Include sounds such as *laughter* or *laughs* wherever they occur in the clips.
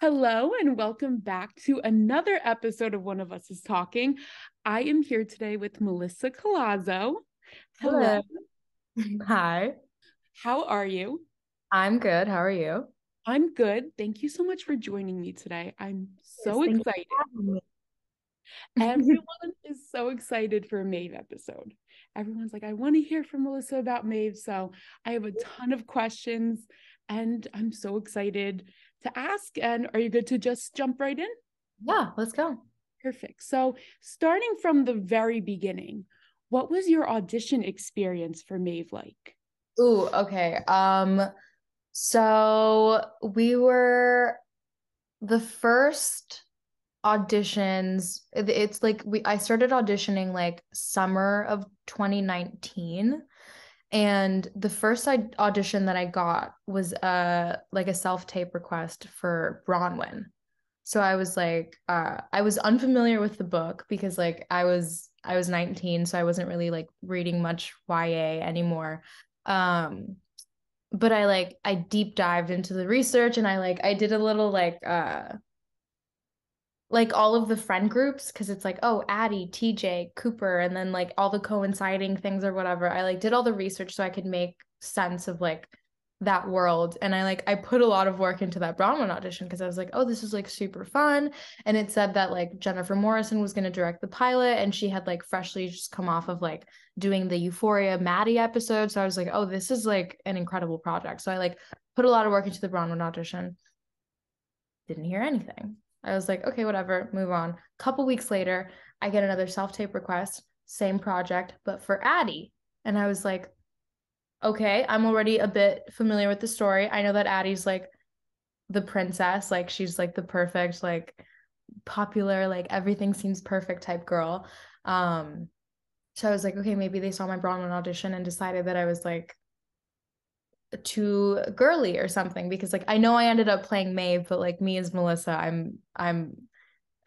Hello, and welcome back to another episode of One of Us is Talking. I am here today with Melissa Collazo. Hello. Hello. Hi. How are you? I'm good. How are you? I'm good. Thank you so much for joining me today. I'm so yes, excited. Everyone *laughs* is so excited for a Maeve episode. Everyone's like, I want to hear from Melissa about Maeve. So I have a ton of questions and I'm so excited to ask. And are you good to just jump right in? Yeah, let's go. Perfect. So, starting from the very beginning, what was your audition experience for Maeve like? Ooh, okay. Um, so we were the first auditions. It's like we I started auditioning like summer of 2019 and the first audition that I got was uh like a self tape request for Bronwyn. So I was like, uh, I was unfamiliar with the book because like I was I was 19, so I wasn't really like reading much YA anymore. Um, but I like I deep dived into the research and I like I did a little like uh like all of the friend groups because it's like oh addie tj cooper and then like all the coinciding things or whatever. I like did all the research so i could make sense of like that world. And i like i put a lot of work into that bronwyn audition because i was like oh this is like super fun. And it said that like jennifer morrison was going to direct the pilot and she had like freshly just come off of like doing the euphoria maddie episode. So i was like oh this is like an incredible project. So i like put a lot of work into the bronwyn audition. Didn't hear anything I was like, okay, whatever, move on. A couple weeks later, I get another self tape request, same project, but for Addie. And I was like, okay, I'm already a bit familiar with the story. I know that Addie's like the princess, like she's like the perfect, like popular, like everything seems perfect type girl. Um, so I was like, okay, maybe they saw my Bronwyn audition and decided that I was like too girly or something because like I know I ended up playing Maeve, but like me as Melissa, I'm I'm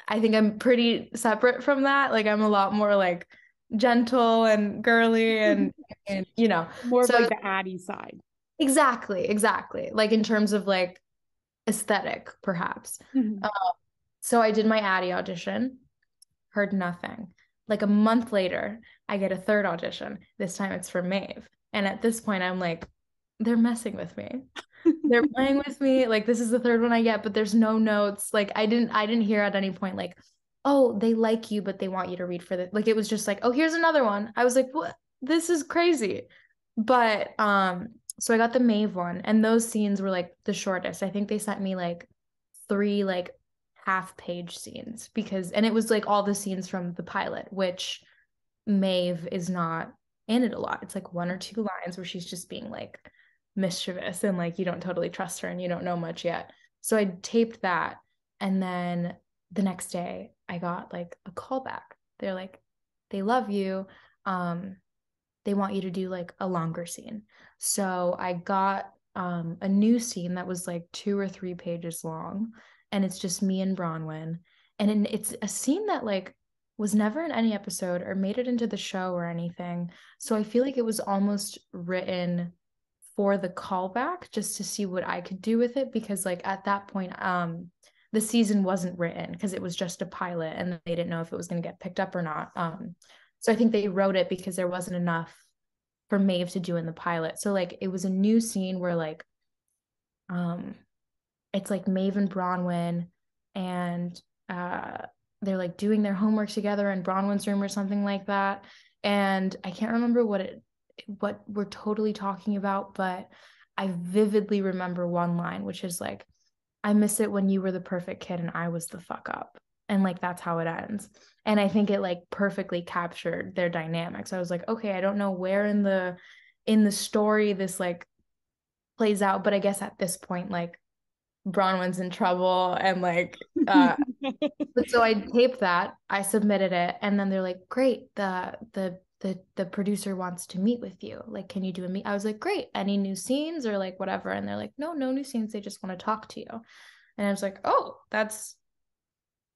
I think I'm pretty separate from that. Like I'm a lot more like gentle and girly and *laughs* and you know more so, like the Addie side. Exactly, exactly. Like in terms of like aesthetic, perhaps. Mm-hmm. Uh, so I did my Addie audition, heard nothing. Like a month later, I get a third audition. This time it's for Maeve. And at this point, I'm like, they're messing with me. they're playing with me. Like this is the third one I get, but there's no notes. Like I didn't I didn't hear at any point like, oh, they like you, but they want you to read for the like it was just like, oh, here's another one. I was like, what? This is crazy. But um, so I got the Maeve one, and those scenes were like the shortest. I think they sent me like three like half page scenes because and it was like all the scenes from the pilot, which Maeve is not in it a lot. It's like one or two lines where she's just being like mischievous and like you don't totally trust her and you don't know much yet. So I taped that and then the next day I got like a call back. They're like they love you. Um they want you to do like a longer scene. So I got um a new scene that was like 2 or 3 pages long and it's just me and Bronwyn and it's a scene that like was never in any episode or made it into the show or anything. So I feel like it was almost written for the callback just to see what I could do with it because like at that point um the season wasn't written because it was just a pilot and they didn't know if it was going to get picked up or not. Um so I think they wrote it because there wasn't enough for Maeve to do in the pilot. So like it was a new scene where like um it's like Maeve and Bronwyn and uh they're like doing their homework together in Bronwyn's room or something like that. And I can't remember what it what we're totally talking about, but I vividly remember one line, which is like, I miss it when you were the perfect kid and I was the fuck up. And like that's how it ends. And I think it like perfectly captured their dynamics. I was like, okay, I don't know where in the in the story this like plays out, but I guess at this point, like Bronwyn's in trouble and like uh *laughs* so I taped that, I submitted it, and then they're like, Great, the the the the producer wants to meet with you. Like can you do a meet i was like great. Any new scenes or like whatever? And they're like no no new scenes. They just want to talk to you. And i was like oh that's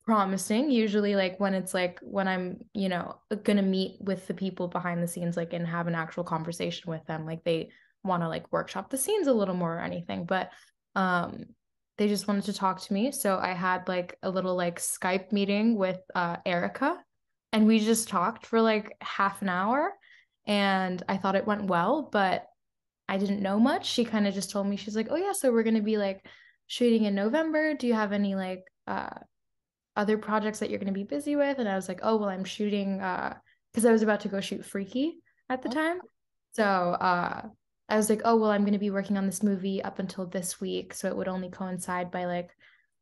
promising. Usually like when it's like when i'm you know gonna meet with the people behind the scenes like and have an actual conversation with them like they want to like workshop the scenes a little more or anything. But um they just wanted to talk to me. So I had like a little like Skype meeting with uh, Erica, and we just talked for like half an hour. And I thought it went well, but I didn't know much. She kind of just told me, she's like, oh, yeah, so we're going to be like shooting in November. Do you have any like uh, other projects that you're going to be busy with? And I was like, oh, well, I'm shooting because uh, I was about to go shoot Freaky at the time. So uh, I was like, oh, well, I'm going to be working on this movie up until this week. So it would only coincide by like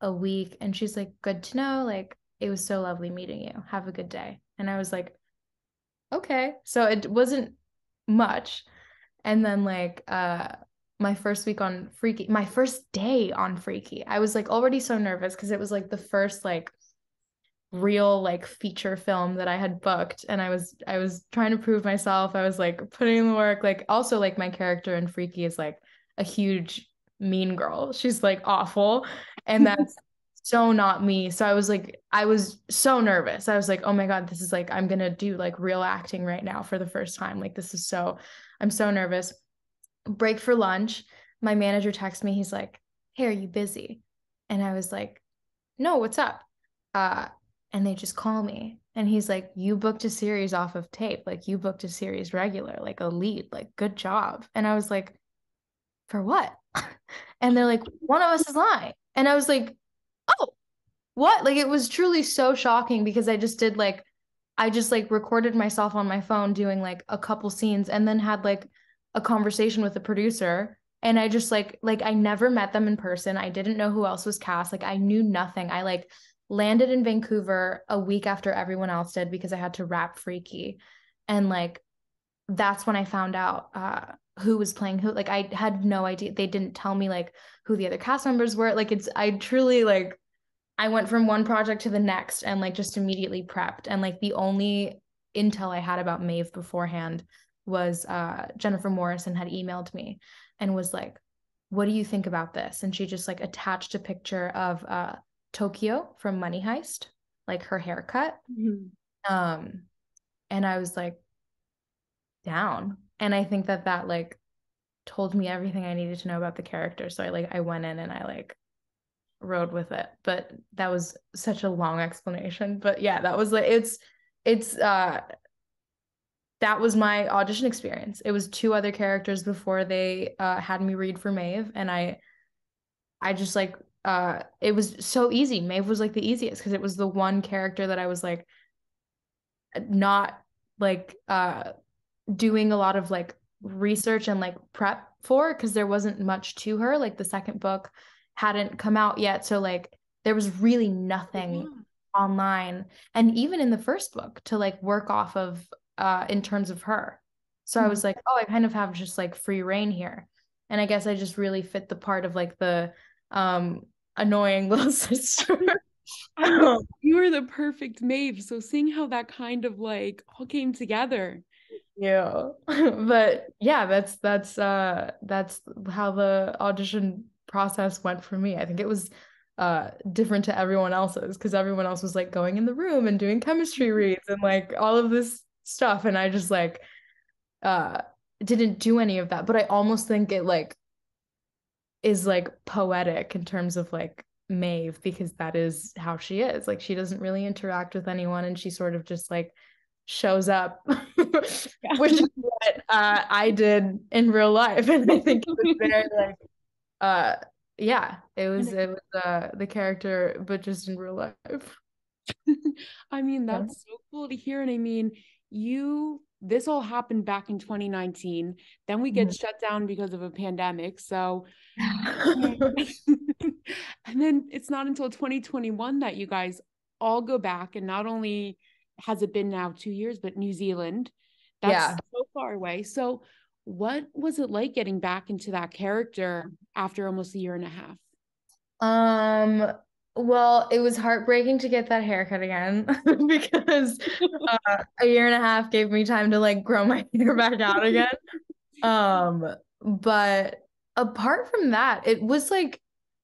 a week. And she's like, good to know. Like, it was so lovely meeting you. Have a good day. And I was like, okay. So it wasn't much. And then, like, uh, my first week on Freaky, my first day on Freaky, I was like already so nervous because it was like the first like real like feature film that I had booked and I was I was trying to prove myself. I was like putting in the work. Like also like my character in Freaky is like a huge mean girl. She's like awful. And that's so not me. So I was like I was so nervous. I was like, "Oh my god, this is like I'm going to do like real acting right now for the first time. Like this is so I'm so nervous." Break for lunch. My manager texts me. He's like, "Hey, are you busy?" And I was like, "No, what's up?" Uh and they just call me and he's like you booked a series off of tape like you booked a series regular like a lead like good job and i was like for what *laughs* and they're like one of us is lying and i was like oh what like it was truly so shocking because i just did like i just like recorded myself on my phone doing like a couple scenes and then had like a conversation with the producer and i just like like i never met them in person i didn't know who else was cast like i knew nothing i like landed in Vancouver a week after everyone else did because I had to wrap Freaky. And like that's when I found out uh who was playing who. Like I had no idea. They didn't tell me like who the other cast members were. Like it's I truly like I went from one project to the next and like just immediately prepped. And like the only intel I had about Maeve beforehand was uh Jennifer Morrison had emailed me and was like, what do you think about this? And she just like attached a picture of uh Tokyo from Money Heist, like her haircut. Mm-hmm. Um, and I was like down. And I think that that like told me everything I needed to know about the character. So I like I went in and I like rode with it. But that was such a long explanation. But yeah, that was like it's it's uh that was my audition experience. It was two other characters before they uh had me read for Maeve and I I just like uh it was so easy. Maeve was like the easiest because it was the one character that I was like not like uh doing a lot of like research and like prep for because there wasn't much to her. Like the second book hadn't come out yet. So like there was really nothing yeah. online. And even in the first book to like work off of uh in terms of her. So mm-hmm. I was like, oh, I kind of have just like free reign here. And I guess I just really fit the part of like the um annoying *laughs* little sister. *laughs* you were the perfect Maeve. So seeing how that kind of like all came together. Yeah. *laughs* but yeah, that's that's uh that's how the audition process went for me. I think it was uh different to everyone else's because everyone else was like going in the room and doing chemistry reads and like all of this stuff and I just like uh didn't do any of that but I almost think it like is like poetic in terms of like Maeve because that is how she is. Like she doesn't really interact with anyone and she sort of just like shows up, *laughs* which is what uh, I did in real life. *laughs* And I think it was very like uh yeah, it was it was uh the character but just in real life. *laughs* I mean, that's yeah. so cool to hear. And I mean, you this all happened back in 2019. Then we get mm-hmm. shut down because of a pandemic. So, and then it's not until 2021 that you guys all go back. And not only has it been now two years, but New Zealand, that's yeah. so far away. So, what was it like getting back into that character after almost a year and a half? Um, well, it was heartbreaking to get that haircut again *laughs* because uh, a year and a half gave me time to like grow my *laughs* hair back out again. Um, but apart from that, it was like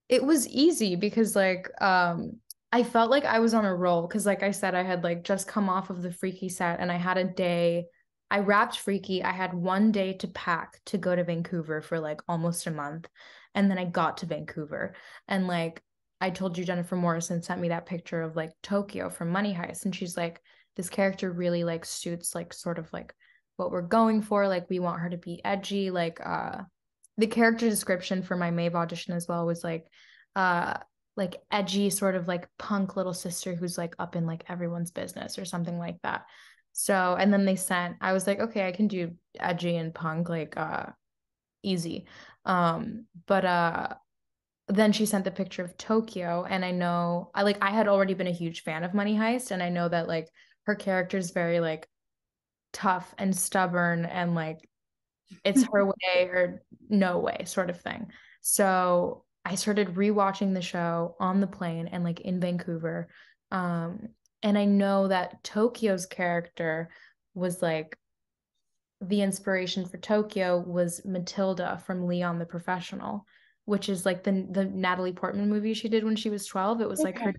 it was easy because like um I felt like I was on a roll because like I said I had like just come off of the freaky set and I had a day I wrapped freaky I had one day to pack to go to Vancouver for like almost a month And then I got to Vancouver. And like I told you Jennifer Morrison sent me that picture of like Tokyo from Money Heist and she's like this character really like suits like sort of like what we're going for like we want her to be edgy like uh the character description for my Maeve audition as well was like uh like edgy sort of like punk little sister who's like up in like everyone's business or something like that. So and then they sent I was like okay I can do edgy and punk like uh easy. Um but uh then she sent the picture of Tokyo and I know I like I had already been a huge fan of Money Heist and I know that like her character is very like tough and stubborn and like it's her *laughs* way or no way sort of thing. So I started rewatching the show on the plane and like in Vancouver. Um, and I know that Tokyo's character was like the inspiration for Tokyo was Matilda from Leon the Professional, which is like the the Natalie Portman movie she did when she was 12. It was okay. like her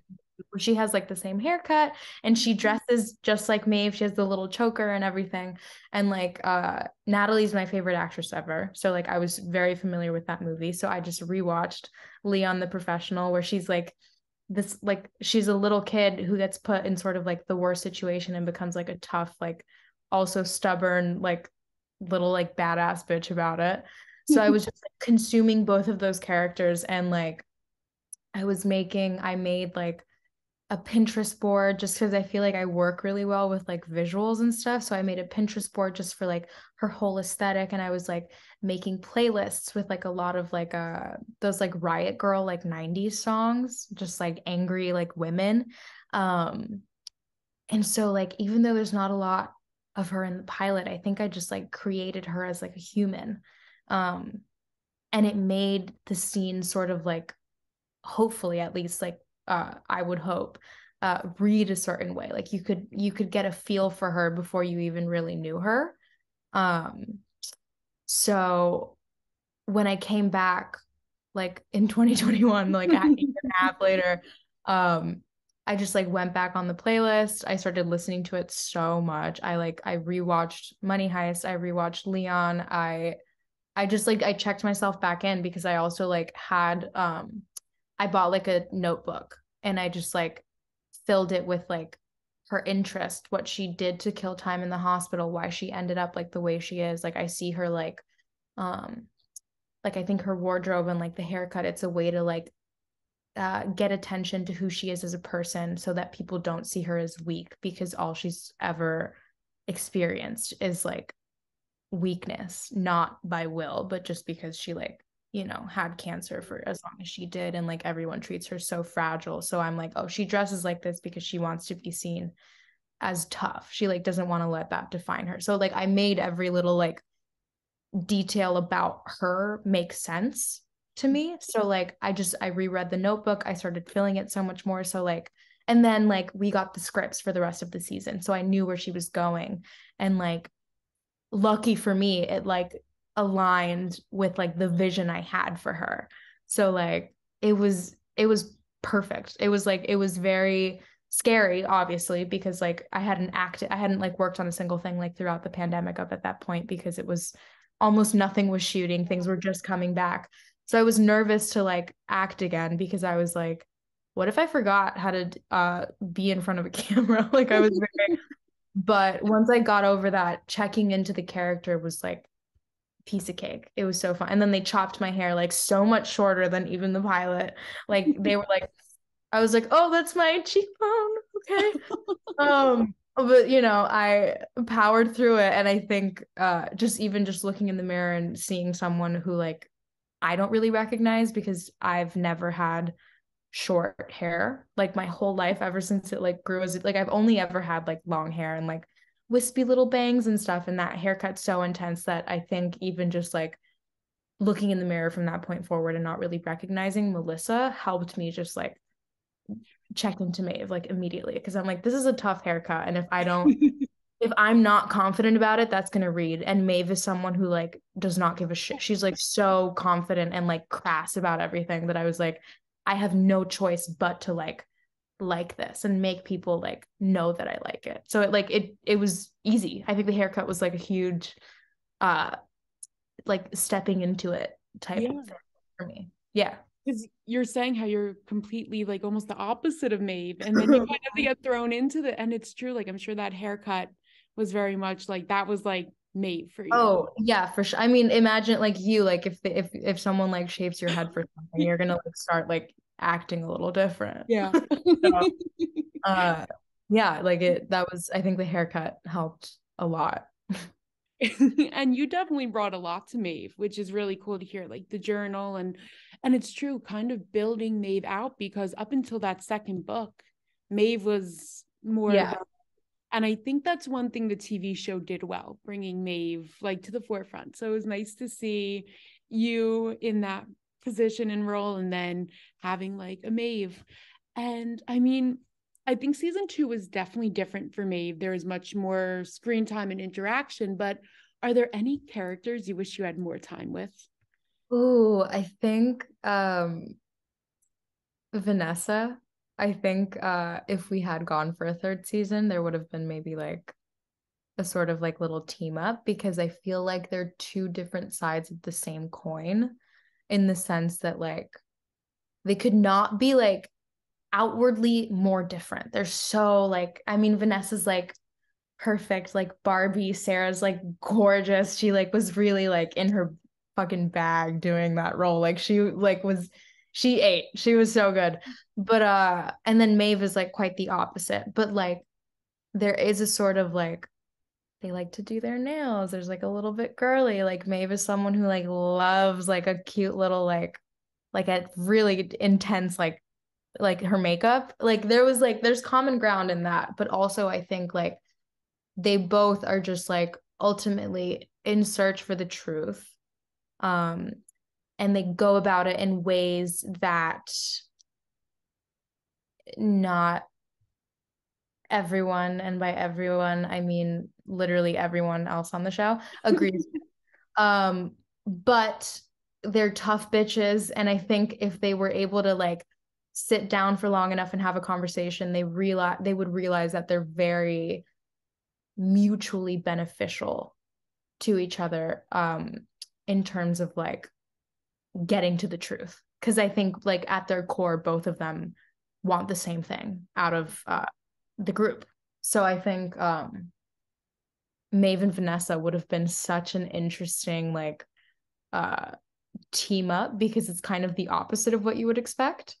she has like the same haircut and she mm-hmm. dresses just like Maeve. She has the little choker and everything. And like uh Natalie's my favorite actress ever. So like I was very familiar with that movie. So I just rewatched Leon the Professional where she's like this like she's a little kid who gets put in sort of like the worst situation and becomes like a tough like also stubborn like little like badass bitch about it. So I was *laughs* just like consuming both of those characters and like I was making I made like a Pinterest board just because I feel like I work really well with like visuals and stuff. So I made a Pinterest board just for like her whole aesthetic. And I was like making playlists with like a lot of like uh those like Riot Girl like 90s songs, just like angry like women. Um and so like even though there's not a lot of her in the pilot, I think I just like created her as like a human. Um and it made the scene sort of like hopefully at least like uh, I would hope, uh, read a certain way. Like you could you could get a feel for her before you even really knew her. Um, so when I came back, like in *laughs* 2021, like a year and a half later, um, I just like went back on the playlist. I started listening to it so much. I like I rewatched Money Heist. I rewatched Leon. I I just like I checked myself back in because I also like had um I bought like a notebook and I just like filled it with like her interest, what she did to kill time in the hospital, why she ended up like the way she is. Like I see her like um like I think her wardrobe and like the haircut, it's a way to like uh, get attention to who she is as a person so that people don't see her as weak because all she's ever experienced is like weakness, not by will, but just because she like you know, had cancer for as long as she did. And like everyone treats her so fragile. So I'm like, oh, she dresses like this because she wants to be seen as tough. She like doesn't want to let that define her. So like I made every little like detail about her make sense to mm. me. So like I just I reread the notebook. I started feeling it so much more. So like and then like we got the scripts for the rest of the season. So I knew where she was going. And like lucky for me, it like aligned with like the vision I had for her. So like it was it was perfect. It was like it was very scary obviously because like I hadn't acted I hadn't like worked on a single thing like throughout the pandemic up at that point because it was almost nothing was shooting. Things were just coming back. So I was nervous to like act again because I was like what if I forgot how to uh be in front of a *laughs* camera? like I was very *laughs* but once I got over that, checking into the character was like piece of cake. It was so fun. And then they chopped my hair like so much shorter than even the pilot. Like they were like, I was like, oh, that's my cheekbone. Okay. um, but you know, I powered through it. And I think uh just even just looking in the mirror and seeing someone who like I don't really recognize because I've never had short hair like my whole life ever since it like grew as like I've only ever had like long hair and like wispy little bangs and stuff and that haircut's so intense that i think even just like looking in the mirror from that point forward and not really recognizing melissa helped me just like check into Maeve like immediately because I'm like, this is a tough haircut. And if I don't, *laughs* if I'm not confident about it, that's gonna read. And Maeve is someone who like does not give a shit. She's like so confident and like crass about everything that I was like, I have no choice but to like like this and make people like know that I like it. So it like it it was easy. I think the haircut was like a huge uh like stepping into it type yeah. of thing. for me. Yeah. Because you're saying how you're completely like almost the opposite of Maeve, and then you *laughs* kind of get thrown into the, and it's true. Like I'm sure that haircut was very much like that was like made for you. Oh yeah, for sure. I mean, imagine like you, like if if if someone like shapes your head for something, you're gonna like start like acting a little different. Yeah. *laughs* so, uh, yeah, like it. That was. I think the haircut helped a lot. *laughs* and you definitely brought a lot to Maeve, which is really cool to hear. Like the journal and and it's true, kind of building Maeve out because up until that second book, Maeve was more yeah. about and I think that's one thing the TV show did well, bringing Maeve like to the forefront. So it was nice to see you in that position and role and then having like a Maeve. And I mean, I think season two was definitely different for Maeve. There was much more screen time and interaction, but are there any characters you wish you had more time with? Oh, I think um Vanessa I think uh if we had gone for a third season, there would have been maybe like a sort of like little team up because I feel like they're two different sides of the same coin in the sense that like they could not be like outwardly more different. They're so like I mean Vanessa's like perfect like Barbie, Sarah's like gorgeous. She like was really like in her fucking bag doing that role. Like she like was she ate. She was so good. But uh and then Maeve is like quite the opposite. But like there is a sort of like they like to do their nails. There's like a little bit girly. Like Maeve is someone who like loves like a cute little like like a really intense like like her makeup. Like there was like there's common ground in that, but also I think like they both are just like ultimately in search for the truth. Um and they go about it in ways that not everyone and by everyone i mean literally everyone else on the show *laughs* agrees. Um but they're tough bitches and i think if they were able to like sit down for long enough and have a conversation they realize they would realize that they're very mutually beneficial to each other um in terms of like getting to the truth. Because i think like at their core both of them want the same thing out of uh, the group. So i think um maeve and vanessa would have been such an interesting like uh team up because it's kind of the opposite of what you would expect.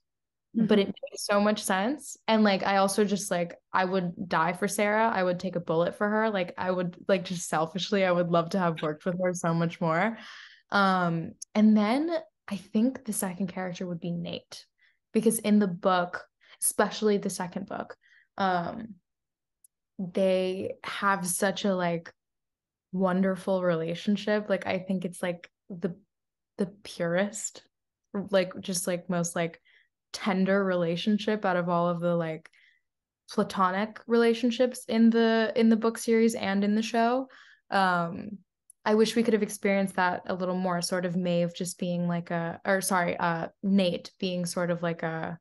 Mm-hmm. but it makes so much sense. And like i also just like i would die for sarah. I would take a bullet for her. Like i would like just selfishly i would love to have worked with her so much more. Um, and then I think the second character would be Nate, because in the book, especially the second book, um, they have such a like wonderful relationship. Like I think it's like the the purest, like just like most like tender relationship out of all of the like platonic relationships in the in the book series and in the show um I wish we could have experienced that a little more, sort of Maeve just being like a, or sorry, uh, Nate being sort of like a,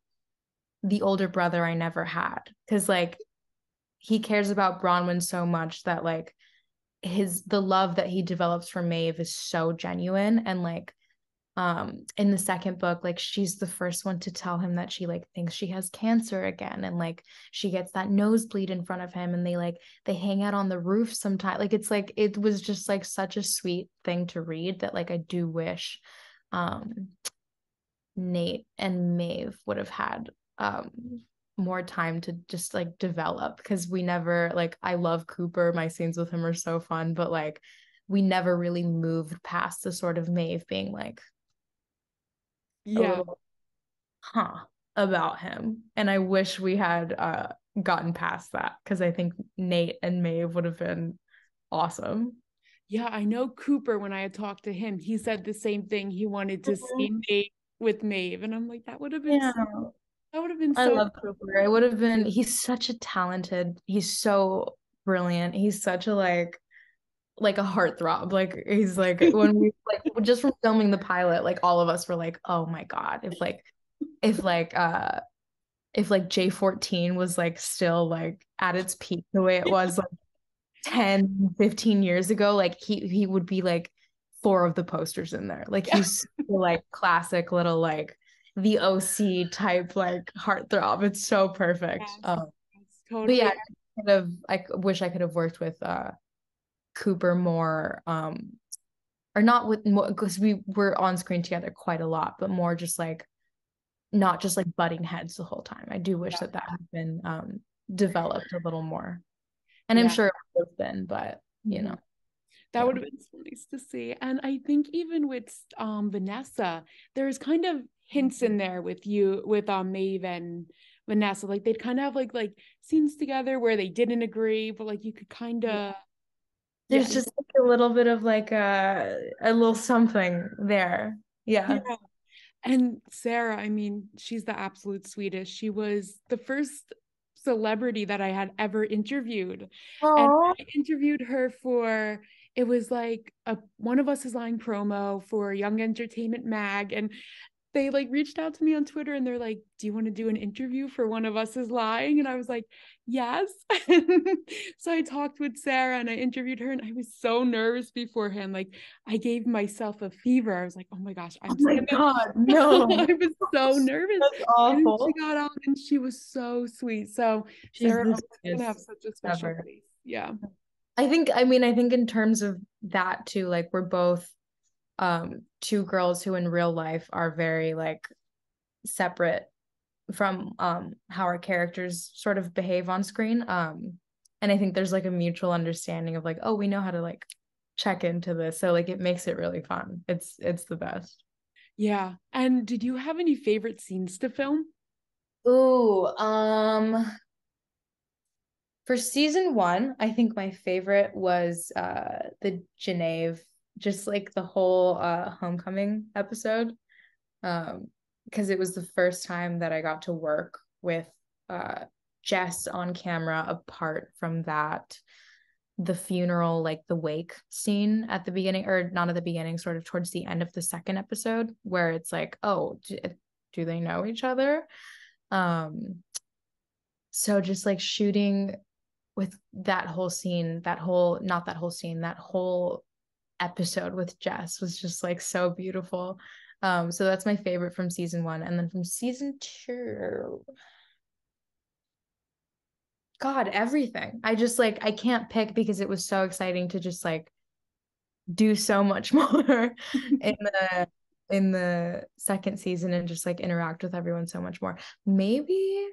the older brother I never had. Cause like he cares about Bronwyn so much that like his, the love that he develops for Maeve is so genuine. And like um in the second book like she's the first one to tell him that she like thinks she has cancer again and like she gets that nosebleed in front of him and they like they hang out on the roof sometime like it's like it was just like such a sweet thing to read that like I do wish um Nate and Maeve would have had um more time to just like develop because we never like I love Cooper my scenes with him are so fun but like we never really moved past the sort of Maeve being like yeah little, huh about him and i wish we had uh gotten past that because i think nate and maeve would have been awesome yeah i know cooper when i had talked to him he said the same thing he wanted to mm-hmm. see nate with maeve and i'm like that would have been yeah. so, that would have been so i love cooper it would have been he's such a talented he's so brilliant he's such a like like a heartthrob. Like he's like when we *laughs* like just from filming the pilot, like all of us were like, oh my god, if like if like uh if like J14 was like still like at its peak the way it was like 10, 15 years ago, like he he would be like four of the posters in there. Like he's like classic little like the OC type like heartthrob. It's so perfect. Yes, um, totally. But yeah, I kind of I wish I could have worked with uh Cooper more um or not with more because we were on screen together quite a lot, but more just like not just like butting heads the whole time. I do wish yeah. that that had been um developed a little more. And yeah. I'm sure it would have been, but you mm-hmm. know that would have been so nice to see and i think even with um vanessa there's kind of hints in there with you with um maeve and vanessa like they'd kind of have like like scenes together where they didn't agree but like you could kind of there's yeah. just like a little bit of like a a little something there yeah. yeah and sarah i mean she's the absolute sweetest she was the first celebrity that i had ever interviewed Aww. and i interviewed her for it was like a one of us is lying promo for Young Entertainment Mag, and they like reached out to me on Twitter and they're like, "Do you want to do an interview for one of us is lying?" And I was like, "Yes." *laughs* so I talked with Sarah and I interviewed her, and I was so nervous beforehand. Like I gave myself a fever. I was like, "Oh my gosh, I'm." Oh my god, *laughs* no! I was so *laughs* nervous. That's awful. And she got on and she was so sweet. So She's Sarah oh, gonna have such a special ever. place. Yeah. I think I mean I think in terms of that too like we're both um two girls who in real life are very like separate from um how our characters sort of behave on screen um and I think there's like a mutual understanding of like oh we know how to like check into this. So like it makes it really fun. It's it's the best. Yeah. And did you have any favorite scenes to film? Ooh, um for season one, I think my favorite was uh the Geneve, just like the whole uh homecoming episode. Um, because it was the first time that I got to work with uh Jess on camera apart from that the funeral like the wake scene at the beginning or not at the beginning sort of towards the end of the second episode where it's like oh do, do they know each other um so just like shooting with that whole scene, that whole not that whole scene, that whole episode with Jess was just like so beautiful. Um, so that's my favorite from season one. And then from season two, God, everything. I just like I can't pick because it was so exciting to just like do so much *laughs* more in the in the second season and just like interact with everyone so much more. Maybe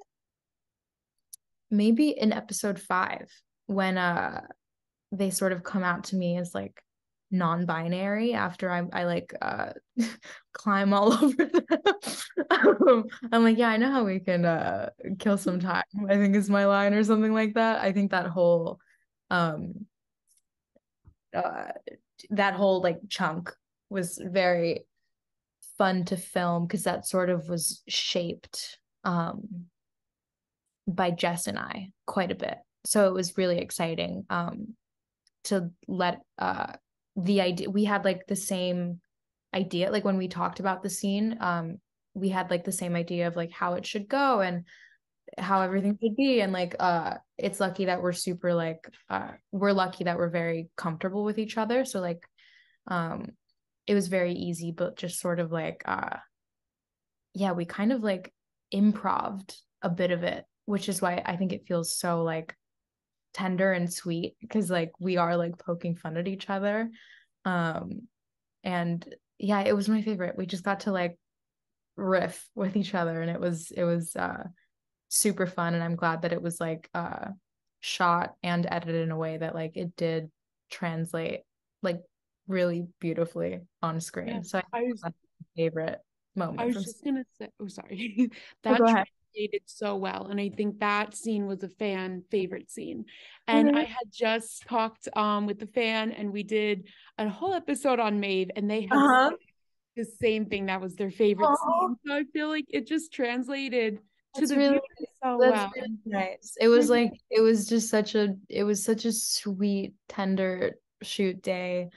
maybe in episode five when uh they sort of come out to me as like non-binary after I, I like uh *laughs* climb all *laughs* over them. *laughs* um, I'm like, yeah, I know how we can uh kill some time. I think is my line or something like that. I think that whole um uh that whole like chunk was very fun to film because that sort of was shaped um by Jess and I quite a bit. So it was really exciting um, to let uh, the idea we had like the same idea like when we talked about the scene um we had like the same idea of like how it should go and how everything should be. And like uh it's lucky that we're super like uh we're lucky that we're very comfortable with each other. So like um it was very easy but just sort of like uh yeah we kind of like improved a bit of it which is why I think it feels so like tender and sweet because like we are like poking fun at each other. Um and yeah, it was my favorite. We just got to like riff with each other and it was it was uh super fun and I'm glad that it was like uh shot and edited in a way that like it did translate like really beautifully on screen. Yeah, so I, I was favorite moment. I was just gonna say, oh sorry, *laughs* that oh, dated so well and i think that scene was a fan favorite scene. And mm-hmm. i had just talked um with the fan and we did a whole episode on maeve and they had uh-huh. the same thing that was their favorite scene. So i feel like it just translated to that's the really, so well. really nice. It was like it was just such a it was such a sweet tender shoot day.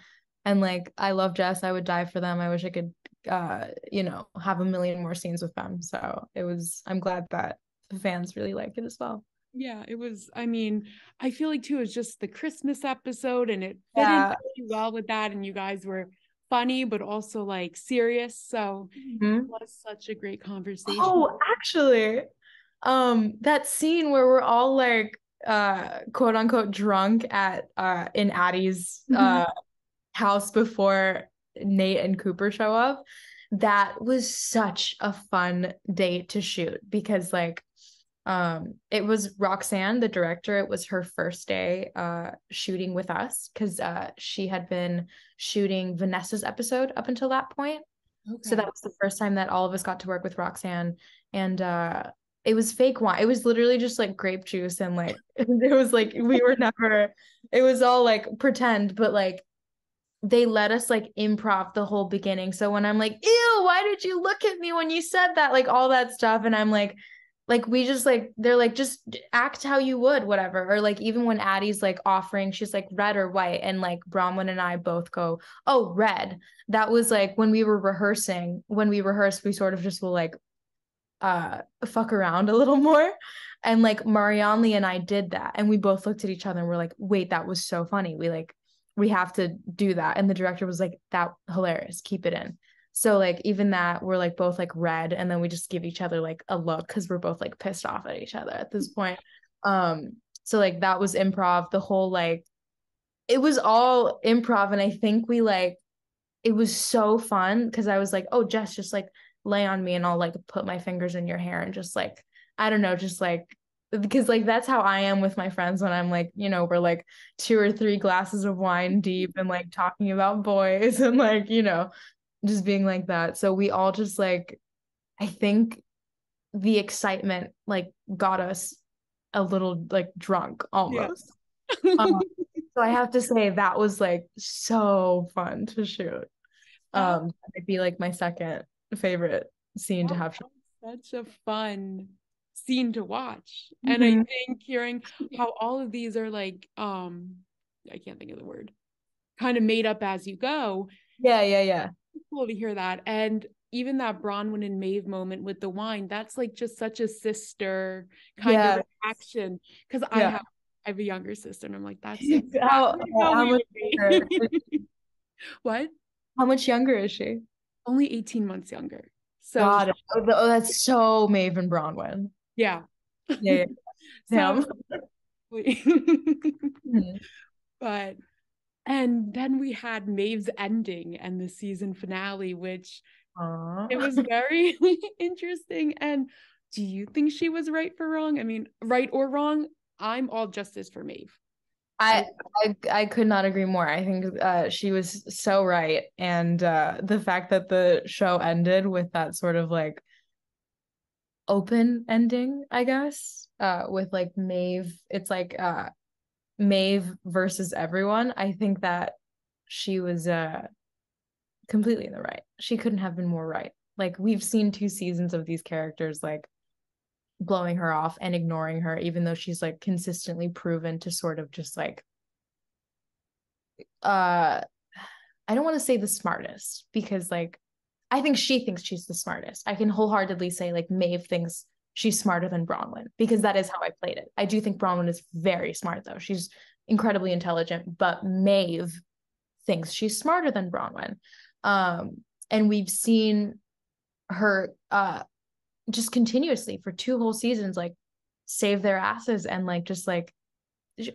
And like i love jess. I would die for them. I wish i could uh you know have a million more scenes with them so it was i'm glad that the fans really like it as well yeah it was i mean i feel like too it was just the christmas episode and it fit yeah. in really well with that and you guys were funny but also like serious. So mm-hmm. it was such a great conversation. Oh, actually, um, that scene where we're all like uh quote unquote drunk at uh in Addie's mm-hmm. uh house before Nate and Cooper show up. That was such a fun date to shoot because like um it was Roxanne the director it was her first day uh shooting with us cuz uh she had been shooting Vanessa's episode up until that point okay. so that was the first time that all of us got to work with Roxanne and uh it was fake wine it was literally just like grape juice and like *laughs* it was like we were never it was all like pretend but like they let us like improv the whole beginning. So when i'm like ew why did you look at me when you said that? Like all that stuff. And i'm like like we just like they're like just act how you would whatever. Or like even when addie's like offering she's like red or white? And like bronwyn and i both go oh red. That was like when we were rehearsing when we rehearsed we sort of just will like uh fuck around a little *laughs* more. And like Marianly and i did that. And we both looked at each other and we're like wait that was so funny. We like we have to do that. And the director was like that hilarious. Keep it in. So like even that we're like both like red and then we just give each other like a look because we're both like pissed off at each other at this point. Um so like that was improv, the whole like it was all improv and I think we like it was so fun because I was like, oh Jess, just like lay on me and I'll like put my fingers in your hair and just like I don't know, just like because like that's how I am with my friends when I'm like, you know, we're like two or three glasses of wine deep and like talking about boys *laughs* and like, you know, just being like that. So we all just like, I think the excitement like got us a little like drunk almost. Yeah. *laughs* um, so I have to say that was like so fun to shoot. Um, it'd be like my second favorite scene to have. Such a fun scene to watch, mm-hmm. and I mm-hmm. think hearing how all of these are like, um, I can't think of the word, kind of made up as you go. Yeah, yeah, yeah cool to hear that. And even that Bronwyn and Maeve moment with the wine, that's like just such a sister kind yes. of action. Cause I have I have a younger sister and I'm like, that's *laughs* how, how much *laughs* what? How much younger is she? Only 18 months younger. So God, oh, oh, that's so Maeve and Bronwyn. Yeah. Yeah. *laughs* *laughs* mm-hmm. But and then we had Maeve's ending and the season finale, which Aww. it was very *laughs* interesting. And do you think she was right for wrong? I mean, right or wrong, I'm all justice for Maeve. I, I I could not agree more. I think uh, she was so right, and uh, the fact that the show ended with that sort of like open ending, I guess, uh, with like Maeve. It's like uh, Maeve versus everyone, I think that she was uh completely in the right. She couldn't have been more right. Like we've seen two seasons of these characters like blowing her off and ignoring her even though she's like consistently proven to sort of just like uh I don't want to say the smartest because like I think she thinks she's the smartest. I can wholeheartedly say like Maeve thinks she's smarter than Bronwyn because that is how I played it. I do think Bronwyn is very smart though. She's incredibly intelligent, but Maeve thinks she's smarter than Bronwyn. Um, and we've seen her uh just continuously for two whole seasons like save their asses and like just like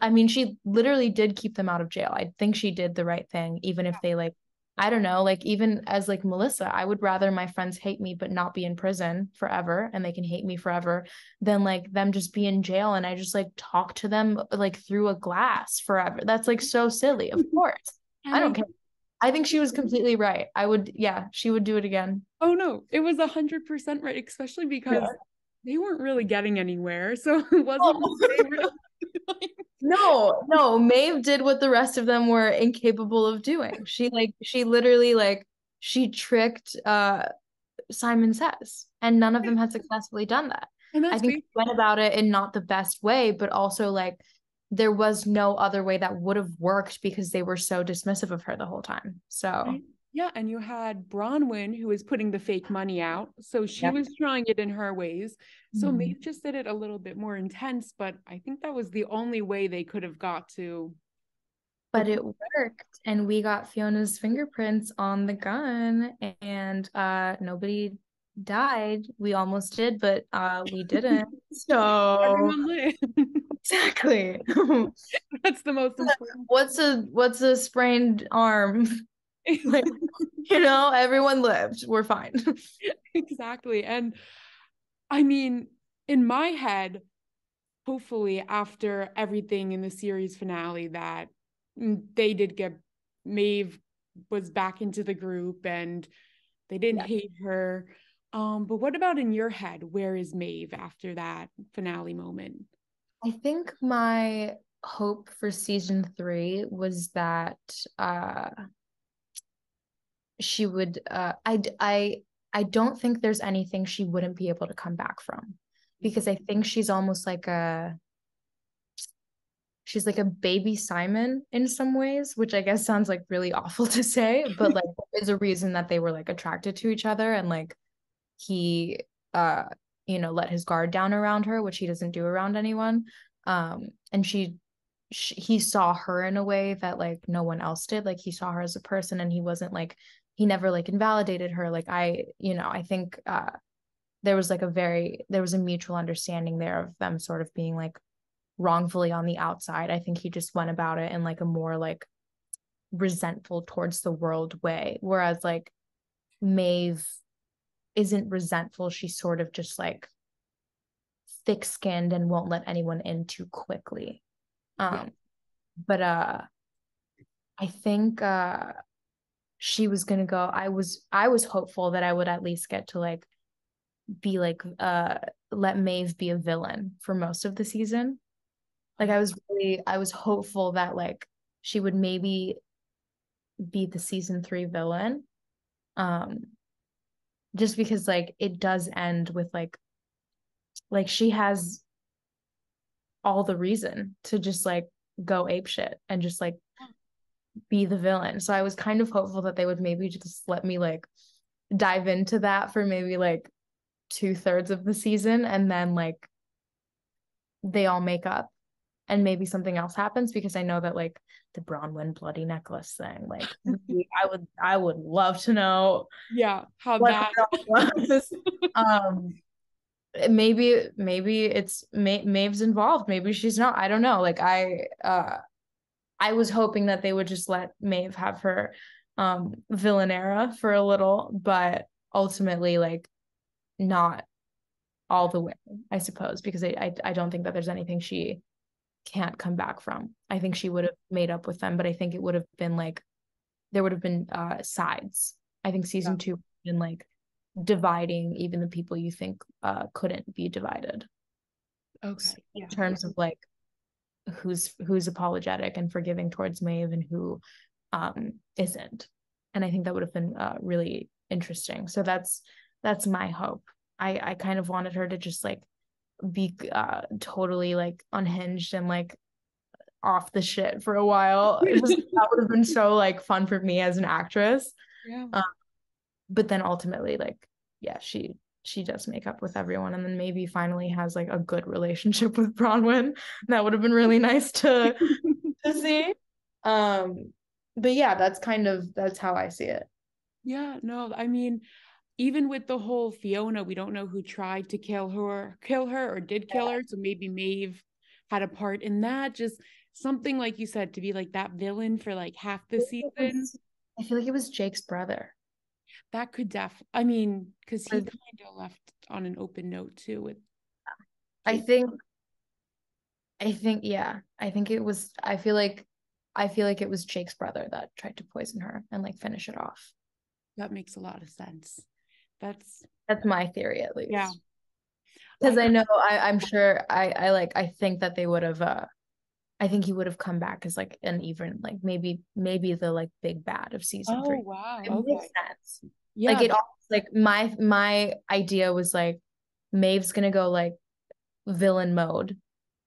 I mean she literally did keep them out of jail. I think she did the right thing even if they like I don't know, like even as like Melissa, I would rather my friends hate me but not be in prison forever and they can hate me forever than like them just be in jail and I just like talk to them like through a glass forever. That's like so silly. Of mm-hmm. course. I don't care. I think she was completely right. I would yeah, she would do it again. Oh no, it was a hundred percent right, especially because yeah. they weren't really getting anywhere. So *laughs* it wasn't oh. *laughs* no, no, Maeve did what the rest of them were incapable of doing. She like she literally like she tricked uh Simon Says, and none of them had successfully done that. I think went about it in not the best way, but also like there was no other way that would have worked because they were so dismissive of her the whole time. So right. Yeah, and you had Bronwyn who was putting the fake money out. So she yep. was trying it in her ways. So mm-hmm. Maeve just did it a little bit more intense, but I think that was the only way they could have got to but it worked and we got Fiona's fingerprints on the gun and uh nobody died. We almost did, but uh we didn't. *laughs* So *laughs* exactly. *laughs* That's the most important. What's a what's a sprained arm? *laughs* like, *laughs* you know, everyone lived. We're fine. *laughs* exactly. And I mean, in my head, hopefully after everything in the series finale that they did get Maeve was back into the group and they didn't yeah. hate her. Um, but what about in your head? Where is Maeve after that finale moment? I think my hope for season three was that uh she would uh I I I don't think there's anything she wouldn't be able to come back from because I think she's almost like a she's like a baby Simon in some ways, which I guess sounds like really awful to say, but like *laughs* is a reason that they were like attracted to each other and like he uh you know let his guard down around her, which he doesn't do around anyone. Um and she, she he saw her in a way that like no one else did. Like he saw her as a person and he wasn't like he never like invalidated her. Like I, you know, I think uh there was like a very there was a mutual understanding there of them sort of being like wrongfully on the outside. I think he just went about it in like a more like resentful towards the world way. Whereas like Maeve isn't resentful. She's sort of just like thick skinned and won't let anyone in too quickly. Um yeah. but uh I think uh she was gonna go. I was I was hopeful that I would at least get to like be like uh let Maeve be a villain for most of the season. Like I was really I was hopeful that like she would maybe be the season 3 villain. Um just because like it does end with like like she has all the reason to just like go ape shit and just like be the villain. So I was kind of hopeful that they would maybe just let me like dive into that for maybe like two thirds of the season and then like they all make up and maybe something else happens because I know that like the Bronwyn bloody necklace thing, like *laughs* I would I would love to know yeah how that *laughs* was. um maybe maybe it's Ma- Maeve's involved maybe she's not I don't know like I uh I was hoping that they would just let Maeve have her um villain era for a little but ultimately like not all the way I suppose because I I, I don't think that there's anything she can't come back from. I think she would have made up with them, but I think it would have been like there would have been uh sides. I think season yeah. two been like dividing even the people you think uh couldn't be divided. Okay. Yeah. In terms of like who's who's apologetic and forgiving towards Maeve and who um isn't. And I think that would have been uh really interesting. So that's that's my hope. I I kind of wanted her to just like be uh totally like unhinged and like off the shit for a while. *laughs* It was that would have been so like fun for me as an actress. Yeah. Um, but then ultimately, like, yeah, she she does make up with everyone and then maybe finally has like a good relationship with Bronwyn. That would have been really nice to *laughs* to see. Um but yeah, that's kind of that's how I see it. Yeah, no, I mean, even with the whole Fiona, we don't know who tried to kill her, kill her or did kill her. So maybe Maeve had a part in that. Just something like you said to be like that villain for like half the season. I feel like it was Jake's brother. That could def. I mean, because he kind of left on an open note too. With I think. I think yeah. I think it was. I feel like. I feel like it was Jake's brother that tried to poison her and like finish it off. That makes a lot of sense. That's that's my theory at least. Yeah. Because I know I, I'm sure I, I like I think that they would have uh I think he would have come back as like an even like maybe maybe the like big bad of season oh, three. wow. It okay. makes sense. Yeah. Like it all like my my idea was like Maeve's gonna go like villain mode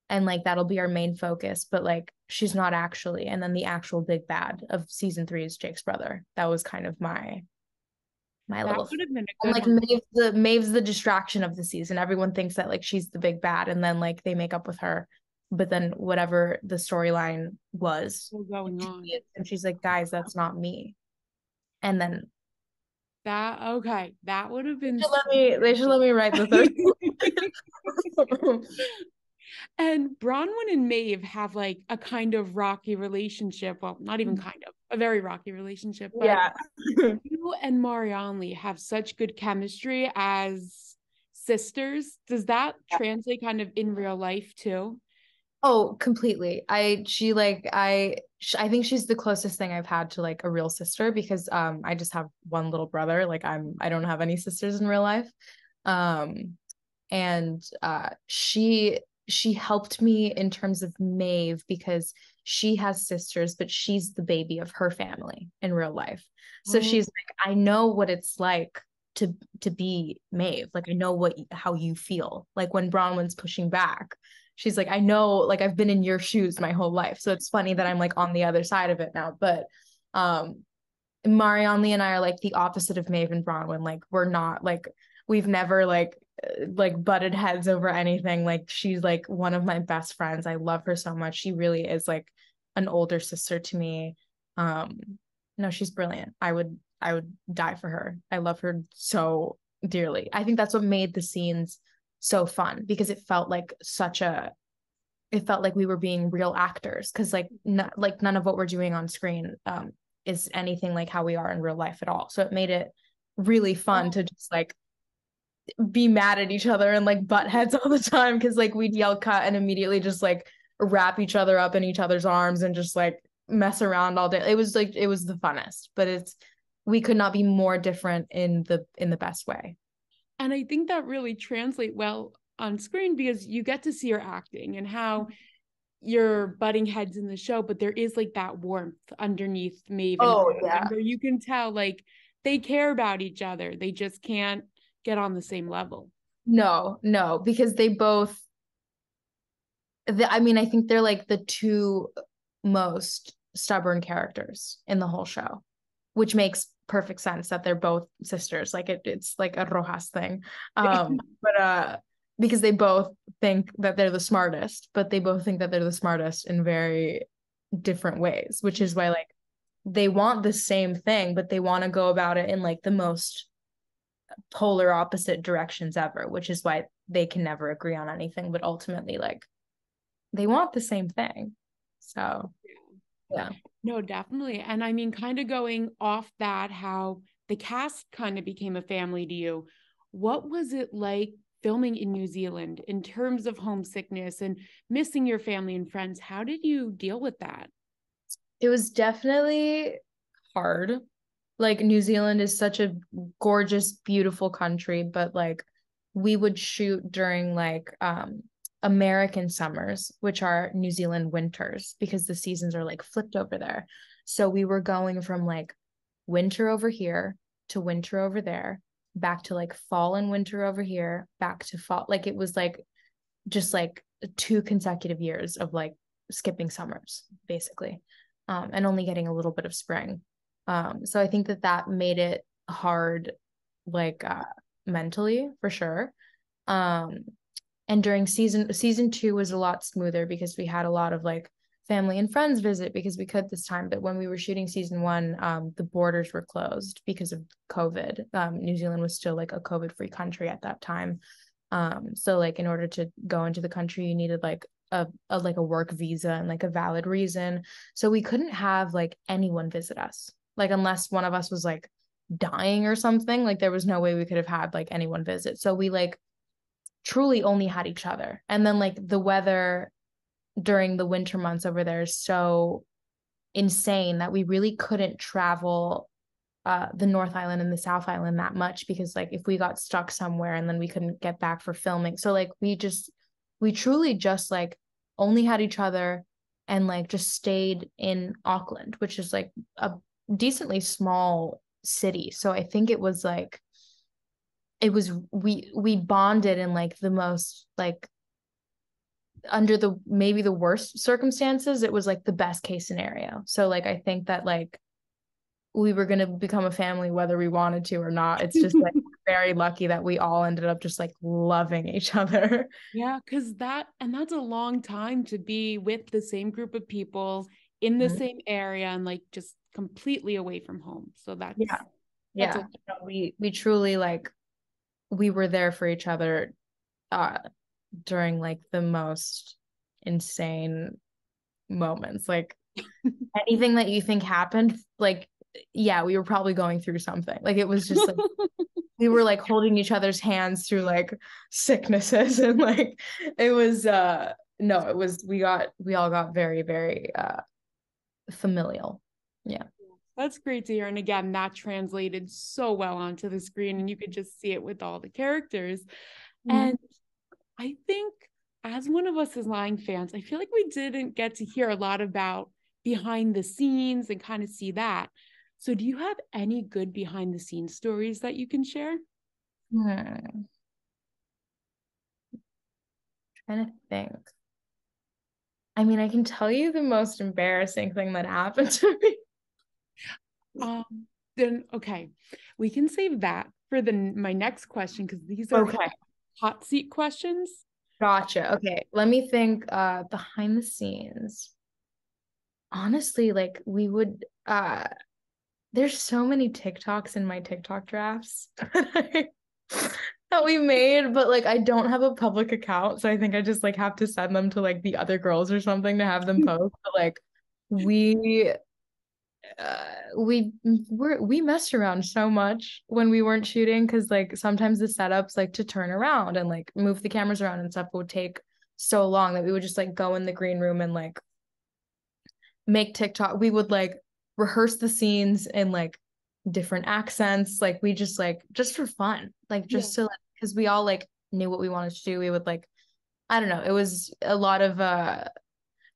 and like that'll be our main focus, but like she's not actually. And then the actual big bad of season three is Jake's brother. That was kind of my my that little would have been like Maeve's the Maeve's the distraction of the season. Everyone thinks that like she's the big bad, and then like they make up with her but then whatever the storyline was going on. and she's like guys that's not me and then That okay. That would have been they should let me they should let me write the third *laughs* *laughs* And Bronwyn and Maeve have like a kind of rocky relationship. Well, not even mm-hmm. kind of, a very rocky relationship. But yeah *laughs* you and Marianly have such good chemistry as sisters. Does that translate kind of in real life too? Oh, completely. I she like I sh- I think she's the closest thing I've had to like a real sister because um I just have one little brother. Like I'm I don't have any sisters in real life. Um and uh she she helped me in terms of Maeve because she has sisters, but she's the baby of her family in real life. So Oh. she's like, I know what it's like to to be Maeve. Like I know what how you feel. Like when Bronwyn's pushing back, she's like, I know, like I've been in your shoes my whole life. So it's funny that I'm like on the other side of it now. But um Marianly and I are like the opposite of Maeve and Bronwyn. Like we're not like we've never like uh, like butted heads over anything. Like she's like one of my best friends. I love her so much. She really is like an older sister to me. Um no, she's brilliant. I would I would die for her. I love her so dearly. I think that's what made the scenes so fun because it felt like such a it felt like we were being real actors because like not like none of what we're doing on screen um is anything like how we are in real life at all. So it made it really fun to just like be mad at each other and like butt heads *laughs* all the time because like we'd yell cut and immediately just like wrap each other up in each other's arms and just like mess around all day. It was like it was the funnest, but it's we could not be more different in the in the best way. And I think that really translate well on screen because you get to see her acting and how mm-hmm. you're butting heads in the show, but there is like that warmth underneath Maeve. Oh, yeah. Where you can tell like they care about each other. They just can't get on the same level. No, no, because they both the, I mean, I think they're like the two most stubborn characters in the whole show, which makes perfect sense that they're both sisters. Like it, it's like a Rojas thing. *laughs* Um, but uh because they both think that they're the smartest, but they both think that they're the smartest in very different ways, which is why like they want the same thing, but they want to go about it in like the most polar opposite directions ever, which is why they can never agree on anything, but ultimately like they want the same thing. So yeah. No, definitely. And I mean, kind of going off that, how the cast kind of became a family to you. What was it like filming in New Zealand in terms of homesickness and missing your family and friends? How did you deal with that? It was definitely hard. Like New Zealand is such a gorgeous, beautiful country, but like we would shoot during like um American summers, which are New Zealand winters, because the seasons are like flipped over there. So we were going from like winter over here to winter over there, back to like fall and winter over here, back to fall. Like it was like just like two consecutive years of like skipping summers, basically, um, and only getting a little bit of spring. Um, so I think that that made it hard, like uh, mentally for sure. Um, and during season season two was a lot smoother because we had a lot of like family and friends visit because we could this time. But when we were shooting season one um the borders were closed because of covid. Um new zealand was still like a covid free country at that time. Um so like in order to go into the country you needed like a, a like a work visa and like a valid reason. So we couldn't have like anyone visit us like unless one of us was like dying or something. Like there was no way we could have had like anyone visit. So we like truly only had each other. And then like the weather during the winter months over there is so insane that we really couldn't travel uh the North Island and the South Island that much because like if we got stuck somewhere and then we couldn't get back for filming. So like we just we truly just like only had each other and like just stayed in Auckland, which is like a decently small city. So I think it was like it was we we bonded in like the most like under the maybe the worst circumstances it was like the best case scenario so like i think that like we were going to become a family whether we wanted to or not. It's just like *laughs* very lucky that we all ended up just like loving each other. Yeah, cuz that and that's a long time to be with the same group of people in the mm-hmm. same area and like just completely away from home. So that's Yeah. That's yeah. We we truly like we were there for each other uh during like the most insane moments. Like *laughs* anything that you think happened, like yeah, we were probably going through something. Like it was just like *laughs* we were like holding each other's hands through like sicknesses *laughs* and like it was uh no, it was we got we all got very, very uh familial. Yeah. That's great to hear. And again, that translated so well onto the screen and you could just see it with all the characters. Mm-hmm. And I think as one of us is lying fans, I feel like we didn't get to hear a lot about behind the scenes and kind of see that. So, do you have any good behind the scenes stories that you can share? Hmm. Trying to think. I mean, I can tell you the most embarrassing thing that happened *laughs* to me. Um, then okay, we can save that for the my next question because these are okay. hot seat questions. Gotcha. Okay, let me think. Uh, behind the scenes. Honestly, like we would uh there's so many TikToks in my TikTok drafts *laughs* that we made, but like I don't have a public account, so I think I just like have to send them to like the other girls or something to have them *laughs* post. But like we uh, we were we messed around so much when we weren't shooting because like sometimes the setups like to turn around and like move the cameras around and stuff would take so long that we would just like go in the green room and like make TikTok. We would like rehearse the scenes in like different accents. Like we just like just for fun, like just yeah. to like because we all like knew what we wanted to do. We would like, I don't know, it was a lot of uh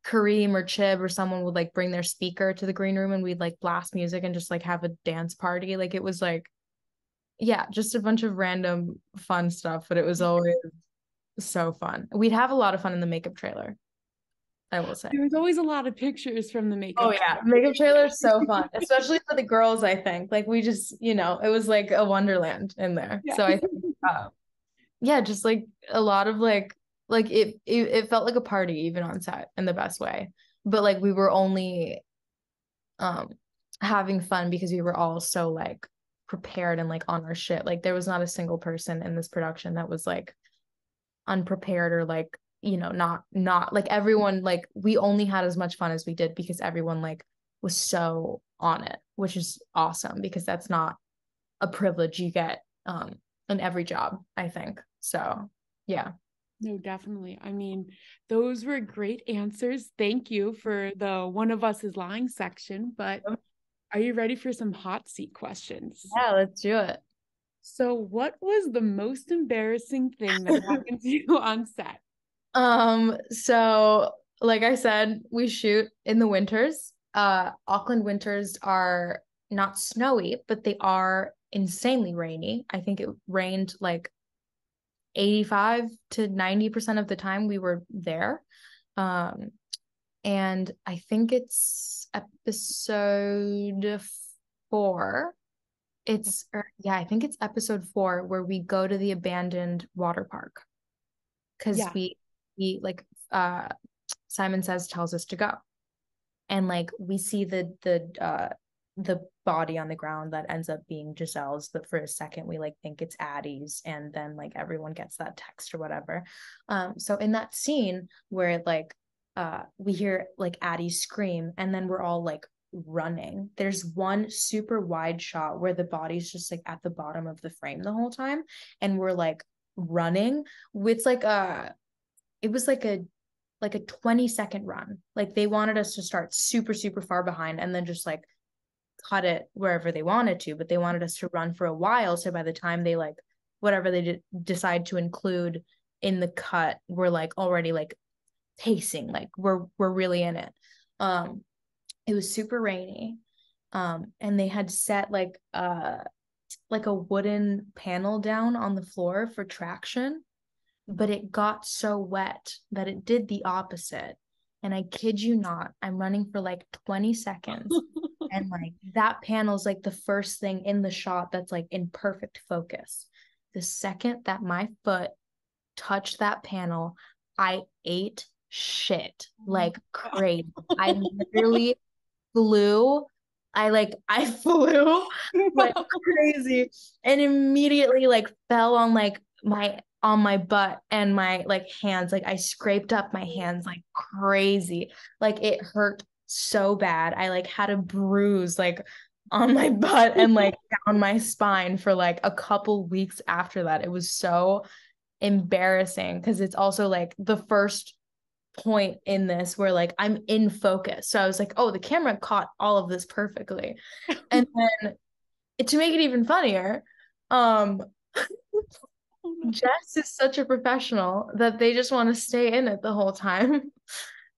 Karim or Chib or someone would like bring their speaker to the green room and we'd like blast music and just like have a dance party. Like it was like, yeah, just a bunch of random fun stuff, but it was always so fun. We'd have a lot of fun in the makeup trailer. I will say. There was always a lot of pictures from the makeup. Oh yeah, makeup trailer is so fun, especially for the girls. I think like we just you know it was like a wonderland in there. Yeah. So I think, uh, yeah, just like a lot of like like it, it it felt like a party even on set in the best way. But like we were only um having fun because we were all so like prepared and like on our shit. Like there was not a single person in this production that was like unprepared or like you know not not like everyone like we only had as much fun as we did because everyone like was so on it which is awesome because that's not a privilege you get um in every job i think so yeah no definitely. I mean those were great answers. Thank you for the one of us is lying section but are you ready for some hot seat questions? Yeah let's do it. So what was the most embarrassing thing that happened to you on set? *laughs* Um, so like I said, we shoot in the winters. Uh, Auckland winters are not snowy, but they are insanely rainy. I think it rained like 85 to 90% of the time we were there. Um, and I think it's episode four. It's, or, yeah, I think it's episode four where we go to the abandoned water park because yeah. we he like uh Simon says tells us to go. And like we see the the uh the body on the ground that ends up being Giselle's, but for a second we like think it's Addie's, and then like everyone gets that text or whatever. Um, so in that scene where like uh we hear like Addie scream, and then we're all like running. There's one super wide shot where the body's just like at the bottom of the frame the whole time, and we're like running with like a it was like a like a 20 second run. Like they wanted us to start super, super far behind and then just like cut it wherever they wanted to, but they wanted us to run for a while. So by the time they like whatever they did, decide to include in the cut, we're like already like pacing, like we're we're really in it. Um it was super rainy. Um and they had set like uh like a wooden panel down on the floor for traction but it got so wet that it did the opposite. And I kid you not, I'm running for like 20 seconds *laughs* and like that panel's like the first thing in the shot that's like in perfect focus. The second that my foot touched that panel, I ate shit like *laughs* crazy. I literally flew. I like *laughs* I flew like *laughs* crazy and immediately like fell on like my on my butt and my like hands like I scraped up my hands like crazy like it hurt so bad I like had a bruise like on my *laughs* butt and like *laughs* down my spine for like a couple weeks after that it was so embarrassing because it's also like the first point in this where like I'm in focus. So I was like, oh, the camera caught all of this perfectly. *laughs* and then to make it even funnier, um Jess is such a professional that they just want to stay in it the whole time.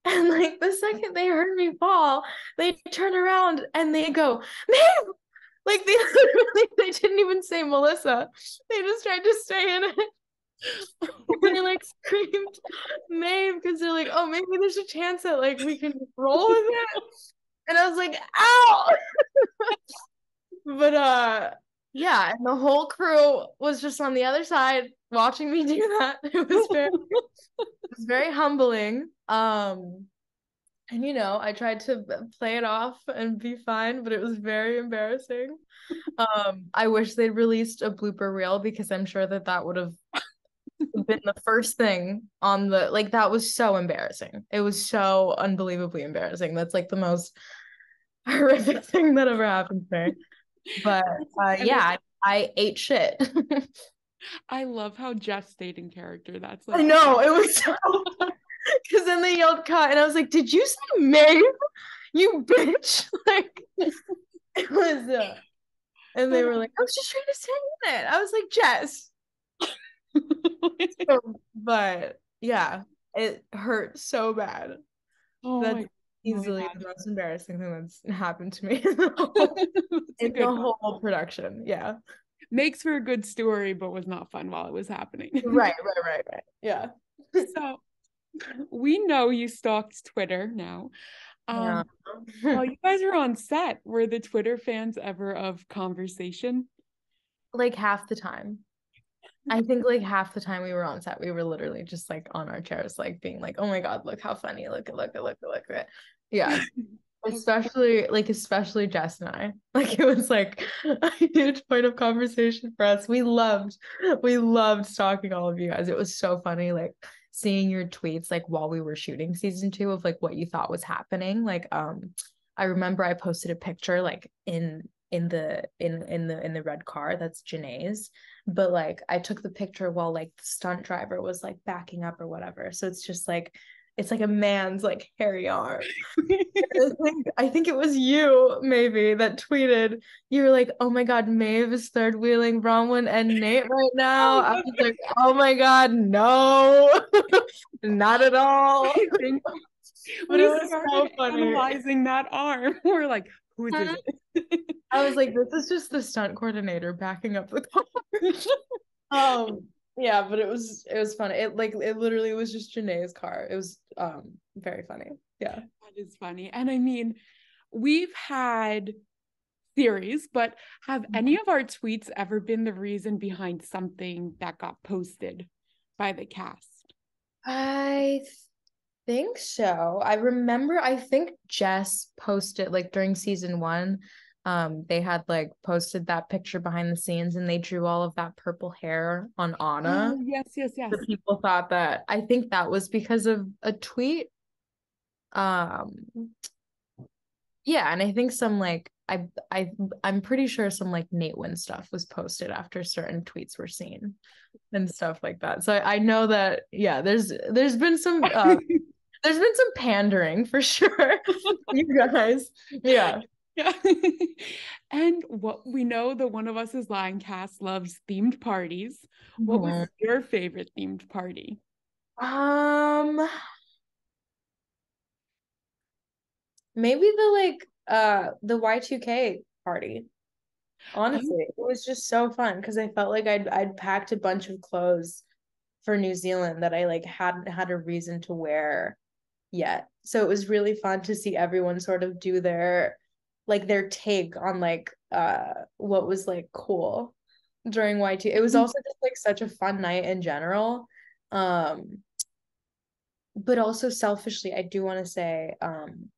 And like the second they heard me fall, they turn around and they go, man, like they *laughs* literally they didn't even say Melissa. They just tried to stay in it. and *laughs* they like screamed Maeve because they're like, oh, maybe there's a chance that like we can roll with it. And I was like, ow. *laughs* but uh yeah, and the whole crew was just on the other side watching me *laughs* do that. It was very it was very humbling. Um and you know, I tried to play it off and be fine, but it was very embarrassing. Um I wish they'd released a blooper reel because I'm sure that that would have been the first thing on the like that was so embarrassing. It was so unbelievably embarrassing. That's like the most *laughs* horrific thing that ever happened to me. But *laughs* uh, yeah, I, I ate shit. *laughs* I love how Jess stayed in character. That's like I know it was so *laughs* because then they yelled cut and I was like, Did you say Maeve? You bitch. Like it was uh, and they were like, I was just trying to say it. I was like, Jess, so, but yeah, it hurt so bad. Oh that's easily the most embarrassing thing that's *laughs* happened to me in the *laughs* whole, in the whole production. Yeah. Makes for a good story, but was not fun while it was happening. right, right, right, right. *laughs* Yeah. so we know you stalked Twitter now. Um, yeah. while you guys were on set, were the Twitter fans ever of conversation? Like half the time. I think like half the time we were on set, we were literally just like on our chairs, like being like, "Oh my god, look how funny! Look at look at look at look at." Yeah, *laughs* especially like especially Jess and I. *laughs* Like it was like *laughs* a huge point of conversation for us. We loved, we loved talking all of you guys. It was so funny, like seeing your tweets like while we were shooting season two of like what you thought was happening. Like, um, I remember I posted a picture like in in the in in the in the red car that's Janae's but like I took the picture while like the stunt driver was like backing up or whatever. So it's just like it's like a man's like hairy arm. *laughs* I, think, I think it was you maybe that tweeted you were like oh my god Maeve is third wheeling Bronwyn and Nate right now. *laughs* I was like oh my god no *laughs* not at all. But it was so funny. analyzing that arm? We're like who is it? I was like, this is just the stunt coordinator backing up the *laughs* car. um, yeah, but it was it was funny. It like it literally was just Janae's car. It was um very funny. Yeah. That is funny. And I mean, we've had theories, but have mm-hmm. any of our tweets ever been the reason behind something that got posted by the cast? I think so. I remember I think Jess posted like during season 1 um they had like posted that picture behind the scenes and they drew all of that purple hair on Anna. Oh, yes, yes, yes. The people thought that I think that was because of a tweet. Um yeah, and I think some like I I I'm pretty sure some like Nate Wynn stuff was posted after certain tweets were seen and stuff like that. So I, I know that yeah, there's there's been some uh, *laughs* there's been some pandering for sure. *laughs* you guys. Yeah. Yeah. *laughs* and what we know the one of us is lying cast loves themed parties. What was mm-hmm. your favorite themed party? Um maybe the like uh the Y2K party. Honestly, it was just so fun because I felt like I'd I'd packed a bunch of clothes for New Zealand that I like hadn't had a reason to wear yet. So it was really fun to see everyone sort of do their like their take on like uh what was like cool during Y2. It was mm-hmm. also just like such a fun night in general. Um but also selfishly, I do want to say um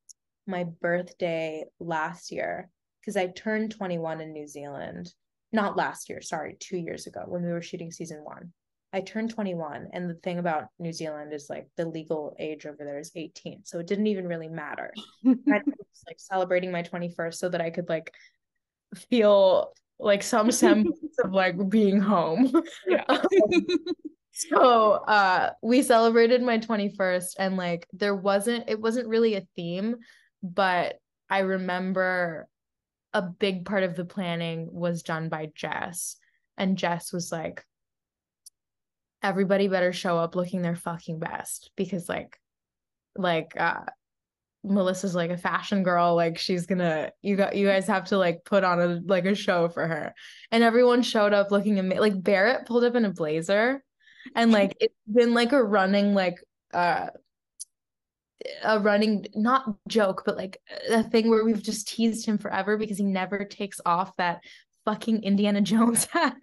my birthday last year because I turned 21 in New Zealand. Not last year, sorry, 2 years ago when we were shooting season 1. I turned 21 and the thing about New Zealand is like the legal age over there is 18. So it didn't even really matter. I *laughs* was like celebrating my 21st so that I could like feel like some semblance of like being home. Yeah. um, *laughs* so uh we celebrated my 21st and like there wasn't it wasn't really a theme, but I remember a big part of the planning was done by Jess and Jess was like everybody better show up looking their fucking best because like like uh Melissa's like a fashion girl like she's gonna you got you guys have to like put on a like a show for her. And everyone showed up looking amazing like Barrett pulled up in a blazer and *laughs* like it's been like a running like uh a running not joke but like a thing where we've just teased him forever because he never takes off that fucking Indiana Jones hat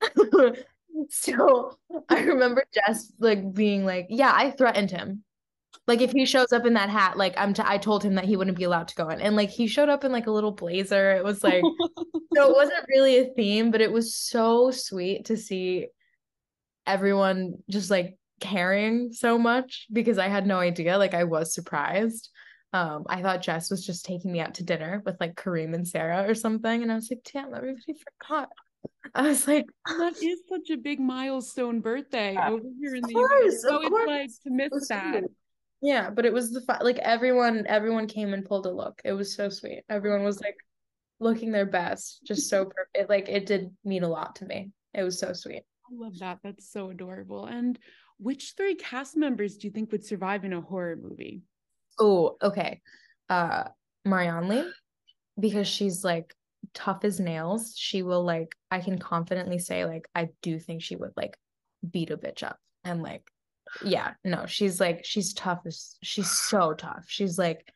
*laughs* *laughs* so I remember Jess like being like, yeah, I threatened him. Like if he shows up in that hat, like I'm t- I told him that he wouldn't be allowed to go in. And like he showed up in like a little blazer. It was like *laughs* so it wasn't really a theme, but it was so sweet to see everyone just like caring so much because I had no idea. Like I was surprised. Um, I thought Jess was just taking me out to dinner with like Karim and Sarah or something. And I was like, damn, everybody forgot. I was like, that is such a big milestone birthday yeah. over here in the course, So it's like to miss that. Yeah, but it was the fun. Like everyone, everyone came and pulled a look. It was so sweet. Everyone was like looking their best, just so *laughs* perfect. Like it did mean a lot to me. It was so sweet. I love that. That's so adorable. And which three cast members do you think would survive in a horror movie? Oh, okay. Uh Marianly, because she's like tough as nails. She will like I can confidently say like I do think she would like beat a bitch up and like yeah, no, she's like she's tough as she's so tough. She's like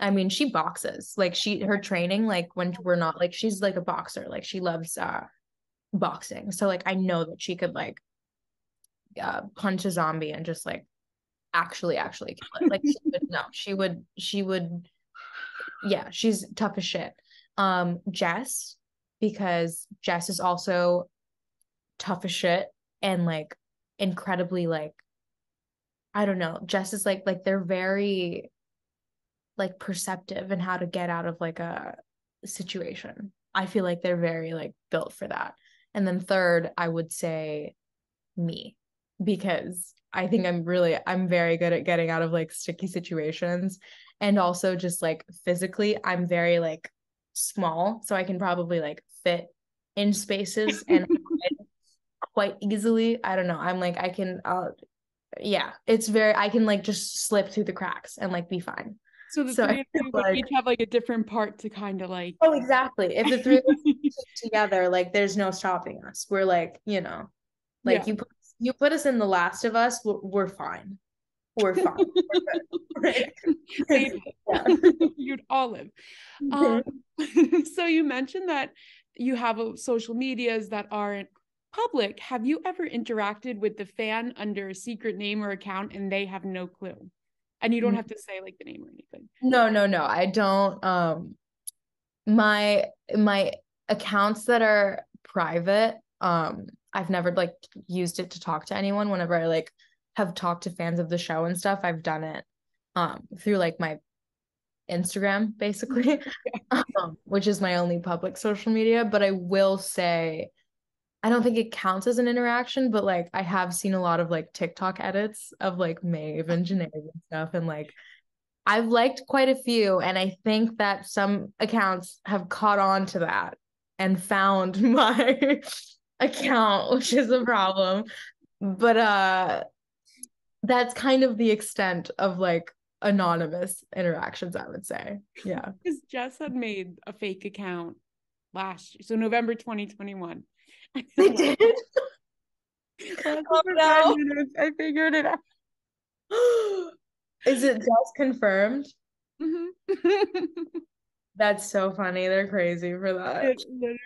I mean, she boxes. Like she her training like when we're not like she's like a boxer. Like she loves uh boxing. So like I know that she could like uh punch a zombie and just like actually actually kill it. Like she would no, she would she would yeah, she's tough as shit um Jess because Jess is also tough as shit and like incredibly like I don't know. Jess is like like they're very like perceptive and how to get out of like a situation. I feel like they're very like built for that. And then third, I would say me because I think I'm really I'm very good at getting out of like sticky situations and also just like physically I'm very like small, so I can probably like fit in spaces *laughs* and quite easily. I don't know. I'm like I can uh yeah, it's very I can like just slip through the cracks and like be fine. So the so three of like, each have like a different part to kind of like Oh, exactly. If the three of us *laughs* together, like there's no stopping us. We're like, you know, like yeah. you put you put us in the last of us, we're, we're fine we're fine. *laughs* *laughs* *laughs* You'd all live. Um, so you mentioned that you have a, social medias that aren't public. Have you ever interacted with the fan under a secret name or account and they have no clue? And you don't mm. have to say like the name or anything. No, no, no. I don't um my my accounts that are private um I've never like used it to talk to anyone whenever I like have talked to fans of the show and stuff, I've done it um through like my Instagram basically, *laughs* *laughs* um, which is my only public social media. But I will say, I don't think it counts as an interaction, but like I have seen a lot of like TikTok edits of like Maeve and Janae and stuff, and like I've liked quite a few, and I think that some accounts have caught on to that and found *laughs* my account, which is a problem. But uh that's kind of the extent of like anonymous interactions, I would say. Yeah. Because Jess had made a fake account last year, so November 2021. *laughs* They did. *laughs* oh no! I figured it out. *gasps* Is it just confirmed? Mm-hmm. *laughs* That's so funny. They're crazy for that. It,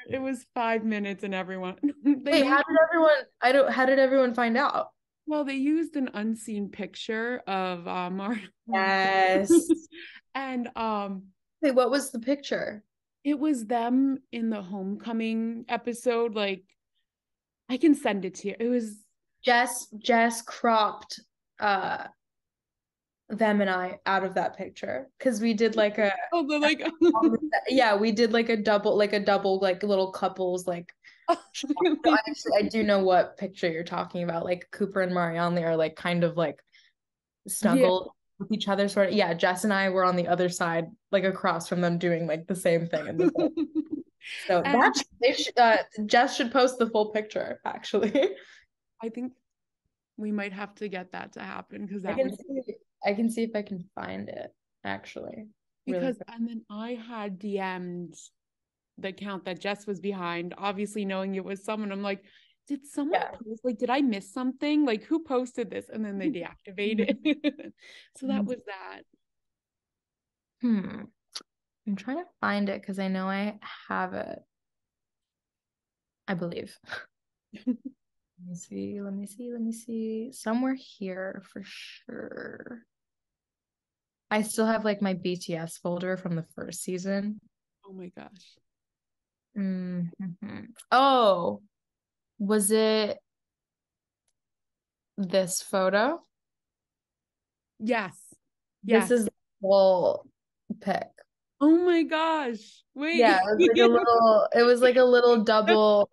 it was five minutes and everyone. Wait, how did everyone? I don't. How did everyone find out? Well, they used an unseen picture of uh, Mar. Yes. *laughs* and um. Wait, what was the picture? It was them in the homecoming episode. Like, I can send it to you. It was Jess. Jess cropped uh them and I out of that picture because we did like a *laughs* oh the like *laughs* yeah we did like a double like a double like little couples like so actually I do know what picture you're talking about like Cooper and Marianly they are like kind of like snuggled yeah. with each other sort of yeah Jess and I were on the other side like across from them doing like the same thing in the *laughs* so and that they should, uh, Jess should post the full picture actually I think we might have to get that to happen because I can, see, I can see if I can find it actually. Because really and then I had DM'd the account that Jess was behind, obviously knowing it was someone. I'm like, did someone yeah. post like did I miss something? Like who posted this? And then they deactivated. *laughs* *laughs* so that was that. Hmm. I'm trying to find it because I know I have it. I believe. *laughs* Let me see. Let me see. Let me see. Somewhere here for sure. I still have like my BTS folder from the first season. Oh my gosh. Mm-hmm. Oh, was it this photo? Yes. Yes. This is the full pic. Oh my gosh. Wait. Yeah, it was like a *laughs* little it was like a little double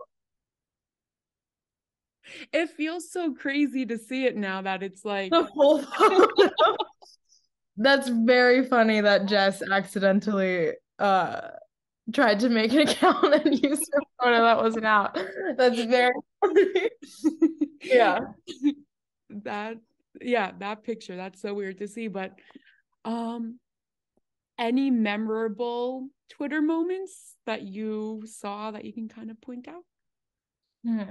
it feels so crazy to see it now that it's like the whole *laughs* that's very funny that Jess accidentally uh tried to make an account and used a photo that wasn't out. That's very funny. yeah. That yeah, that picture. That's so weird to see. But um any memorable Twitter moments that you saw that you can kind of point out? Hmm.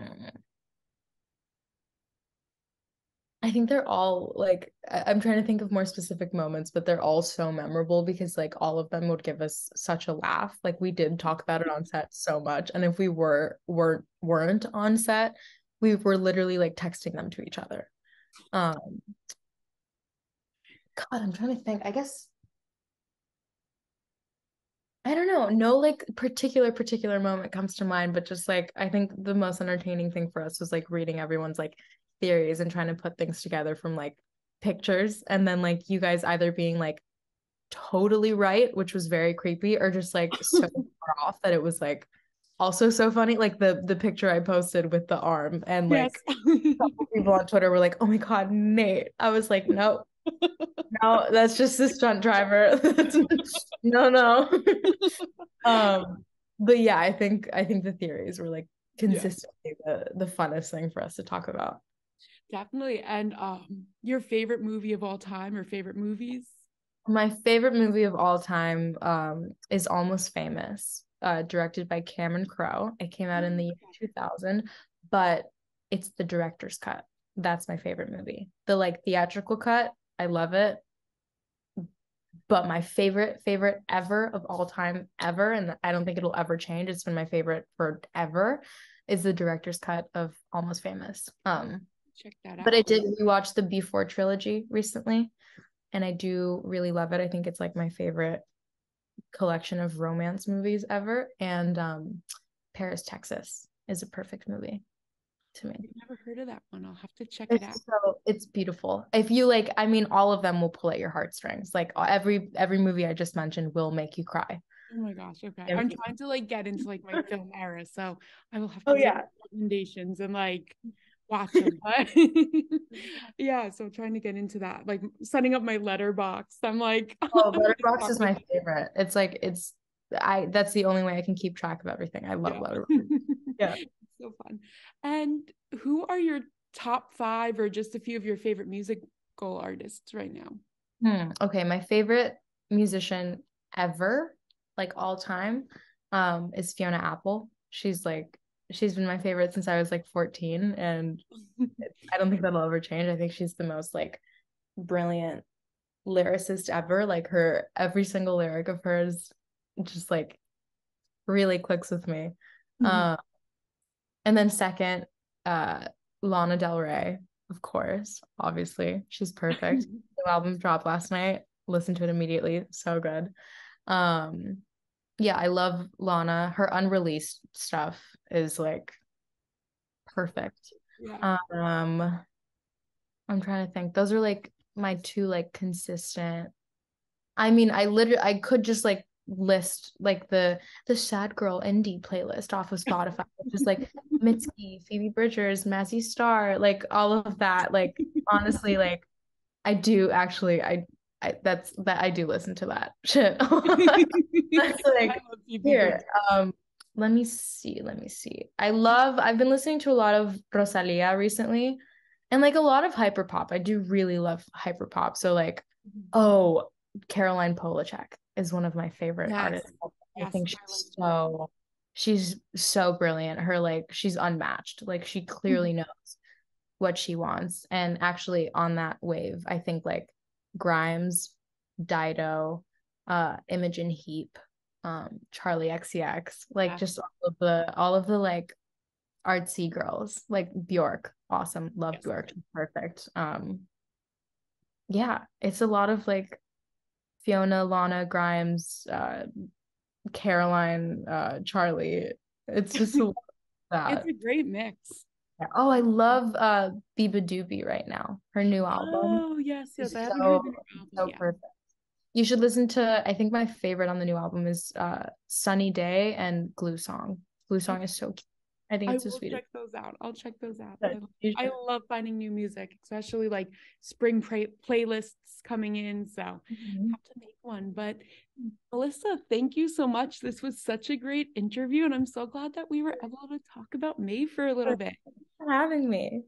I think they're all like I'm trying to think of more specific moments, but they're all so memorable because like all of them would give us such a laugh. Like we did talk about it on set so much, and if we were were weren't on set, we were literally like texting them to each other. Um, God, I'm trying to think. I guess I don't know. No like particular particular moment comes to mind, but just like I think the most entertaining thing for us was like reading everyone's like theories and trying to put things together from like pictures. And then like you guys either being like totally right which was very creepy or just like *laughs* so far off that it was like also so funny. Like the the picture i posted with the arm and like yes. *laughs* people on twitter were like oh my god nate. I was like no. *laughs* No that's just the stunt driver. No no. Um but yeah i think i think the theories were like consistently yeah. the the funnest thing for us to talk about Definitely. And um your favorite movie of all time or favorite movies? My favorite movie of all time um is Almost Famous, uh directed by Cameron Crowe. It came out in the year 2000, but it's the director's cut. That's my favorite movie. The like theatrical cut, I love it. But my favorite favorite ever of all time ever and I don't think it'll ever change. It's been my favorite forever is the director's cut of Almost Famous. Um check that out. But I did rewatch the Before trilogy recently, and I do really love it. I think it's like my favorite collection of romance movies ever. And um, Paris, Texas is a perfect movie to me. I've never heard of that one. I'll have to check it's it out. So it's beautiful. If you like, I mean, all of them will pull at your heartstrings. Like every every movie I just mentioned will make you cry. Oh my gosh. Okay. I'm trying to like get into like my *laughs* film era. So I will have to oh, yeah. recommendations and like watching but *laughs* *laughs* yeah so trying to get into that like setting up my Letterboxd i'm like *laughs* oh Letterboxd is my favorite. It's like it's i that's the only way i can keep track of everything. I love yeah. Letterboxd. Yeah. So fun. And who are your top five or just a few of your favorite musical artists right now? Hmm. okay my favorite musician ever like all time um is fiona apple. She's like she's been my favorite since I was like 14 and *laughs* I don't think that'll ever change. I think she's the most like brilliant lyricist ever. Like her every single lyric of hers just like really clicks with me. Mm-hmm. Uh, and then second, uh, Lana Del Rey, of course, obviously, she's perfect. *laughs* New album dropped last night. Listened to it immediately. So good. Um, yeah, I love Lana. Her unreleased stuff is like perfect. Yeah. Um, I'm trying to think. Those are like my two like consistent. I mean, I literally I could just like list like the the sad girl indie playlist off of Spotify, which is like *laughs* Mitski, Phoebe Bridgers, Mazzy Star, like all of that. Like honestly, like I do actually I I that's that I do listen to that *laughs* shit. *laughs* *laughs* that's *laughs* like here. Um let me see, let me see. I love I've been listening to a lot of Rosalia recently and like a lot of hyper pop. I do really love hyper pop. So like mm-hmm. oh, Caroline Polachek is one of my favorite yes. artists. Yes, I think she's so she's so brilliant. Her like she's unmatched. Like she clearly mm-hmm. knows what she wants. And actually on that wave, I think like Grimes, Dido, uh Imogen Heap, um, Charli XCX, like yeah. just all of the all of the like artsy girls, like Bjork, awesome, love yes. Bjork, perfect. Um yeah, it's a lot of like Fiona, Lana, Grimes, uh, Caroline, uh, Charli. It's *laughs* just a It's a great mix. Yeah. Oh, I love uh beabadoobee right now. Her new album. Oh yes, yes. I haven't so, heard so yet. perfect. You should listen to I think my favorite on the new album is uh Sunny Day and Glue Song. Glue Song is so cute. I think it's I so sweet. Check those out. I'll check those out. I, I, love finding new music, especially like spring playlists coming in. So mm-hmm. have to make one. But Melissa, thank you so much. This was such a great interview, and I'm so glad that we were able to talk about Maeve for a little bit. for having me.